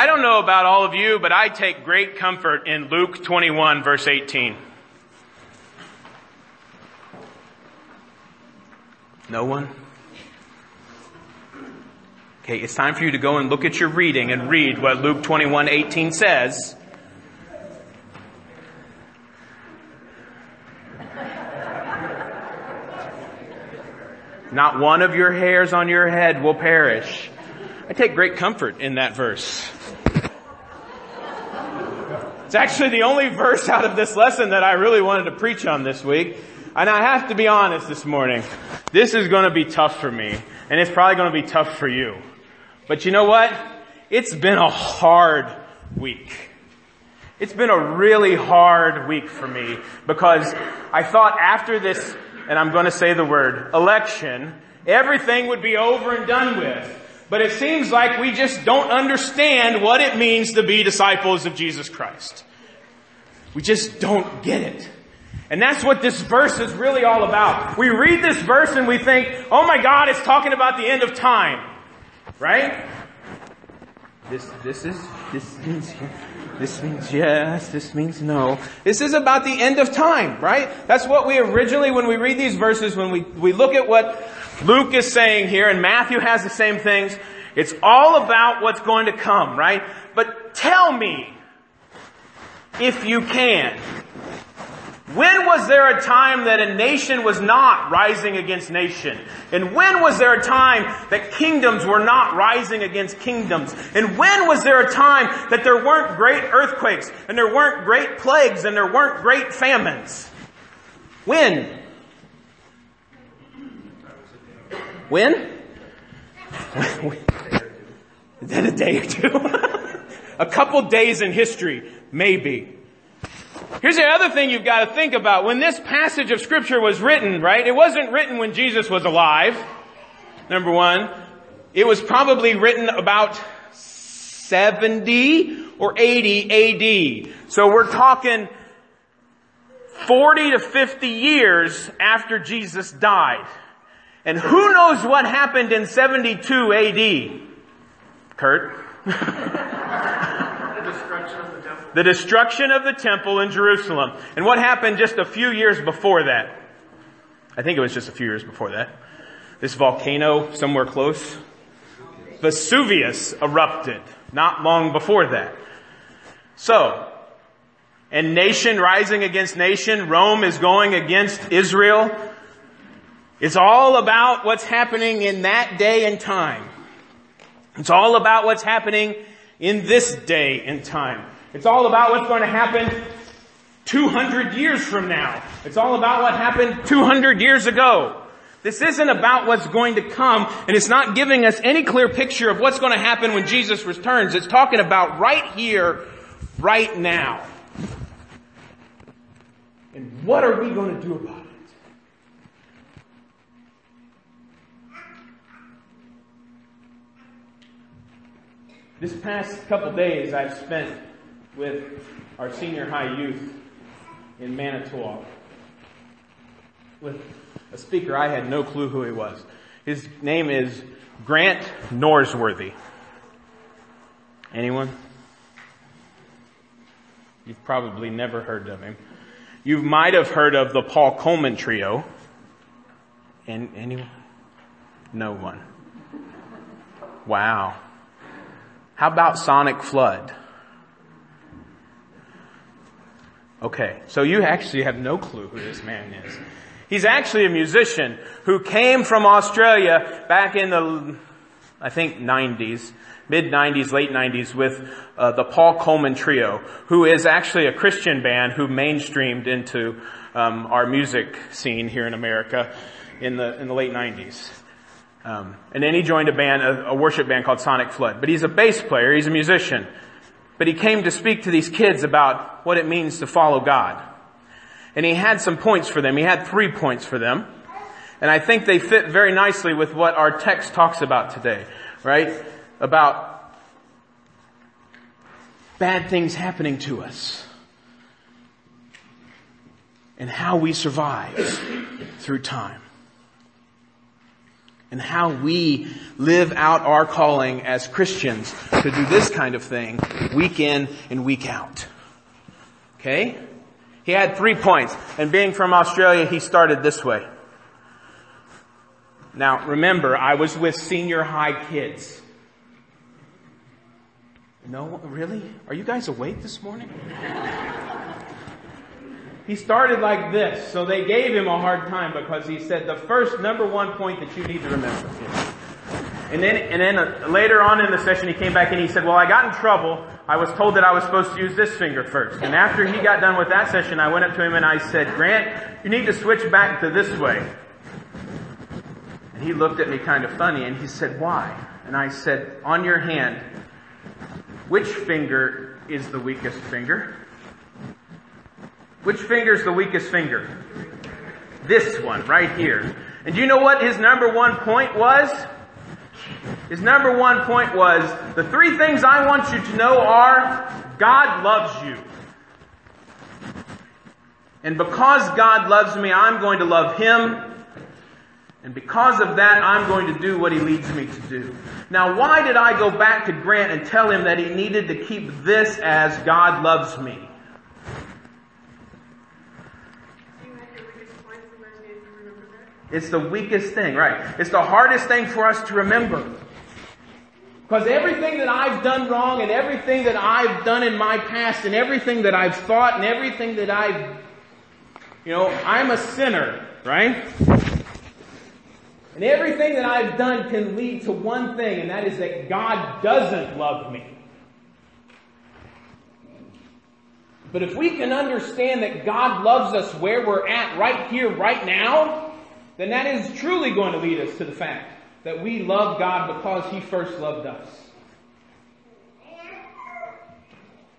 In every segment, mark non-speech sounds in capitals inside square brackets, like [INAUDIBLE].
I don't know about all of you, but I take great comfort in Luke 21 verse 18. No one? Okay, it's time for you to go and look at your reading and read what Luke 21 18 says. Not one of your hairs on your head will perish. I take great comfort in that verse. It's actually the only verse out of this lesson that I really wanted to preach on this week. And I have to be honest this morning. This is going to be tough for me. And it's probably going to be tough for you. But you know what? It's been a hard week. It's been a really hard week for me because I thought after this, and I'm going to say the word, election, everything would be over and done with. But it seems like we just don't understand what it means to be disciples of Jesus Christ. We just don't get it. And that's what this verse is really all about. We read this verse and we think, oh my God, it's talking about the end of time. Right? This, this is, this means, this means yes, this means no. This is about the end of time, right? That's what we originally, when we read these verses, when we, we look at what Luke is saying here, and Matthew has the same things. It's all about what's going to come, right? But tell me, if you can, when was there a time that a nation was not rising against nation? And when was there a time that kingdoms were not rising against kingdoms? And when was there a time that there weren't great earthquakes and there weren't great plagues and there weren't great famines? When? When? [LAUGHS] Is that a day or two? [LAUGHS] a couple days in history, maybe. Here's the other thing you've got to think about. When this passage of scripture was written, right, it wasn't written when Jesus was alive. Number one. It was probably written about 70 or 80 AD. So we're talking 40 to 50 years after Jesus died. And who knows what happened in 72 AD? Kurt? the destruction of the temple. The destruction of the temple in Jerusalem. And what happened just a few years before that? I think it was just a few years before that. This volcano somewhere close. Vesuvius erupted not long before that. So, and nation rising against nation, Rome is going against Israel. It's all about what's happening in that day and time. It's all about what's happening in this day and time. It's all about what's going to happen 200 years from now. It's all about what happened 200 years ago. This isn't about what's going to come, and it's not giving us any clear picture of what's going to happen when Jesus returns. It's talking about right here, right now. And what are we going to do about it? This past couple days I've spent with our senior high youth in Manitowoc with a speaker I had no clue who he was. His name is Grant Norsworthy. Anyone? You've probably never heard of him. You might have heard of the Paul Colman Trio. And anyone? No one. Wow. How about Sonic Flood? Okay, so you actually have no clue who this man is. He's actually a musician who came from Australia back in the, I think, 90s, mid 90s, late 90s with uh, the Paul Colman Trio, who is actually a Christian band who mainstreamed into um, our music scene here in America in the in the late 90s. Um, and then he joined a band, a, a worship band called Sonic Flood. But he's a bass player, he's a musician. But he came to speak to these kids about what it means to follow God. And he had some points for them. He had three points for them. And I think they fit very nicely with what our text talks about today, right? About bad things happening to us. And how we survive through time. And how we live out our calling as Christians to do this kind of thing week in and week out. Okay? He had three points, and being from Australia, he started this way. Now, remember, I was with senior high kids. No, really? Are you guys awake this morning? He started like this, so they gave him a hard time because he said the first number one point that you need to remember. And then, and then uh, later on in the session, he came back and he said, "Well, I got in trouble. I was told that I was supposed to use this finger first. And after he got done with that session, I went up to him and I said, Grant, you need to switch back to this way." And he looked at me kind of funny and he said, "Why?" And I said, "On your hand, which finger is the weakest finger?" Which finger is the weakest finger? This one, right here. And do you know what his number one point was? His number one point was, the three things I want you to know are, God loves you. And because God loves me, I'm going to love Him. And because of that, I'm going to do what He leads me to do. Now, why did I go back to Grant and tell him that he needed to keep this as God loves me? It's the weakest thing, right? It's the hardest thing for us to remember. Because everything that I've done wrong and everything that I've done in my past and everything that I've thought and everything that I've, you know, I'm a sinner, right? And everything that I've done can lead to one thing, and that is that God doesn't love me. But if we can understand that God loves us where we're at right here, right now, then that is truly going to lead us to the fact that we love God because He first loved us.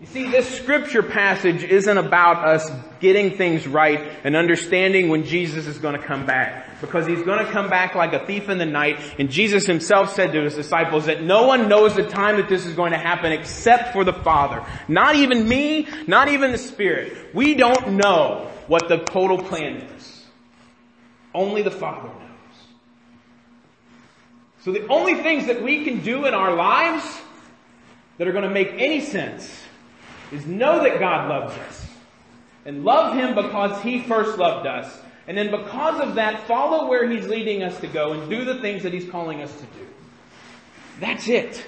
You see, this scripture passage isn't about us getting things right and understanding when Jesus is going to come back. Because He's going to come back like a thief in the night. And Jesus Himself said to His disciples that no one knows the time that this is going to happen except for the Father. Not even me, not even the Spirit. We don't know what the total plan is. Only the Father knows. So the only things that we can do in our lives that are going to make any sense is know that God loves us and love Him because He first loved us. And then because of that, follow where He's leading us to go and do the things that He's calling us to do. That's it.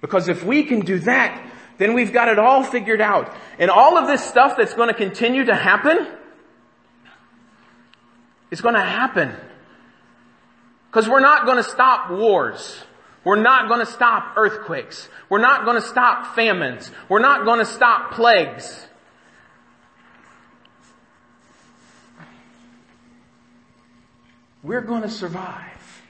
Because if we can do that, then we've got it all figured out. And all of this stuff that's going to continue to happen, it's going to happen. Because we're not going to stop wars. We're not going to stop earthquakes. We're not going to stop famines. We're not going to stop plagues. We're going to survive.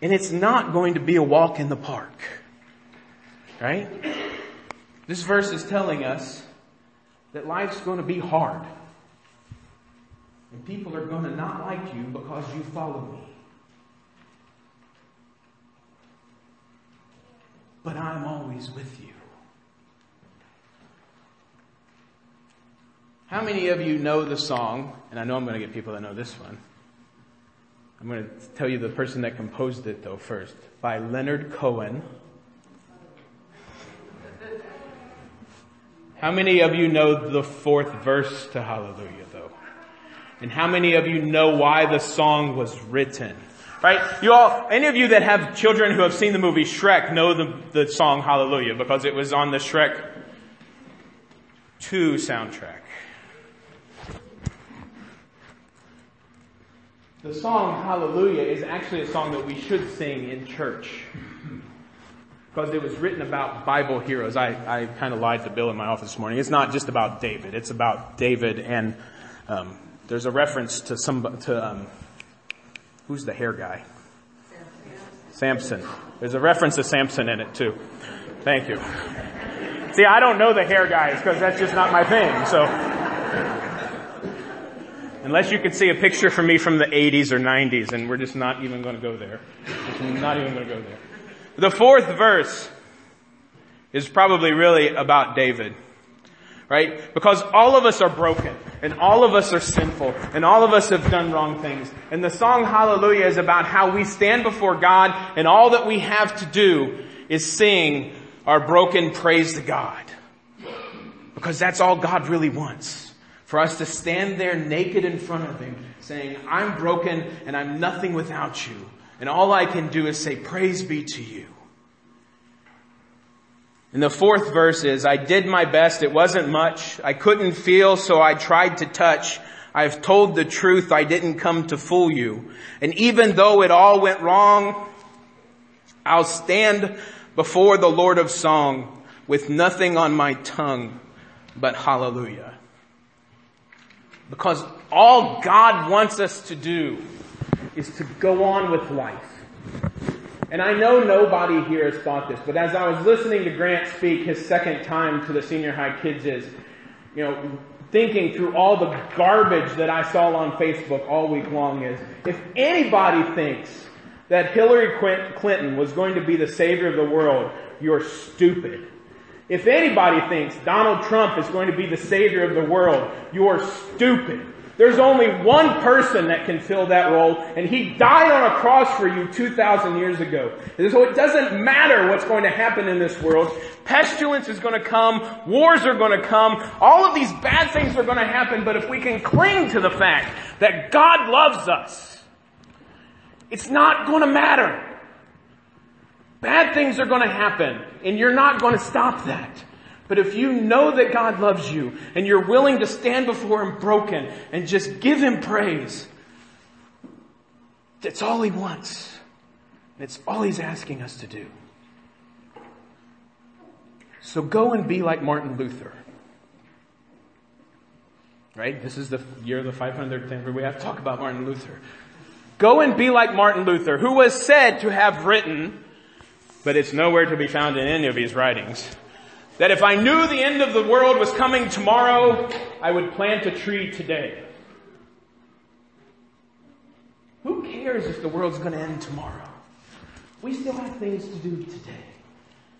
And it's not going to be a walk in the park. Right? This verse is telling us that life's going to be hard. And people are going to not like you because you follow me. But I'm always with you. How many of you know the song? And I know I'm going to get people that know this one. I'm going to tell you the person that composed it, though, first. By Leonard Cohen. How many of you know the fourth verse to Hallelujah? And how many of you know why the song was written? Right? You all, any of you that have children who have seen the movie Shrek know the, the song Hallelujah because it was on the Shrek 2 soundtrack. The song Hallelujah is actually a song that we should sing in church because it was written about Bible heroes. I, I kind of lied to Bill in my office this morning. It's not just about David. It's about David and um, there's a reference to some, to, um, who's the hair guy? Samson. There's a reference to Samson in it too. Thank you. See, I don't know the hair guys because that's just not my thing. So, unless you could see a picture from me from the 80s or 90s, and we're just not even going to go there. Just not even going to go there. The fourth verse is probably really about David. Right? Because all of us are broken and all of us are sinful and all of us have done wrong things. And the song Hallelujah is about how we stand before God and all that we have to do is sing our broken praise to God. Because that's all God really wants. For us to stand there naked in front of Him saying, I'm broken and I'm nothing without you. And all I can do is say, praise be to you. And the fourth verse is, I did my best. It wasn't much. I couldn't feel, so I tried to touch. I've told the truth. I didn't come to fool you. And even though it all went wrong, I'll stand before the Lord of song with nothing on my tongue but hallelujah. Because all God wants us to do is to go on with life. And I know nobody here has thought this, but as I was listening to Grant speak his second time to the senior high kids is, you know, thinking through all the garbage that I saw on Facebook all week long is, if anybody thinks that Hillary Clinton was going to be the savior of the world, you're stupid. If anybody thinks Donald Trump is going to be the savior of the world, you're stupid. There's only one person that can fill that role, and he died on a cross for you 2,000 years ago. And so it doesn't matter what's going to happen in this world. Pestilence is going to come, wars are going to come, all of these bad things are going to happen, but if we can cling to the fact that God loves us, it's not going to matter. Bad things are going to happen, and you're not going to stop that. But if you know that God loves you and you're willing to stand before Him broken and just give Him praise, that's all He wants. It's all He's asking us to do. So go and be like Martin Luther. Right? This is the year of the 500th anniversary. We have to talk about Martin Luther. Go and be like Martin Luther, who was said to have written, but it's nowhere to be found in any of his writings that if I knew the end of the world was coming tomorrow, I would plant a tree today. Who cares if the world's going to end tomorrow? We still have things to do today.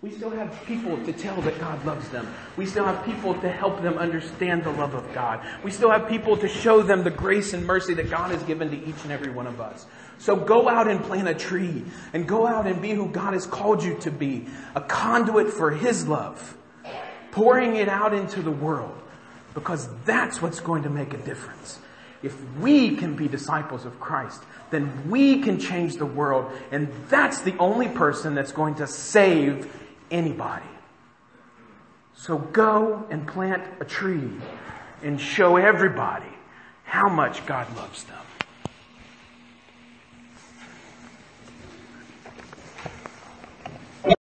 We still have people to tell that God loves them. We still have people to help them understand the love of God. We still have people to show them the grace and mercy that God has given to each and every one of us. So go out and plant a tree and go out and be who God has called you to be, a conduit for His love pouring it out into the world because that's what's going to make a difference. If we can be disciples of Christ, then we can change the world and that's the only person that's going to save anybody. So go and plant a tree and show everybody how much God loves them.